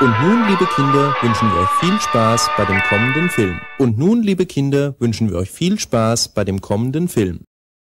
Und nun, liebe Kinder, wünschen wir euch viel Spaß bei dem kommenden Film. Und nun, liebe Kinder, wünschen wir euch viel Spaß bei dem kommenden Film.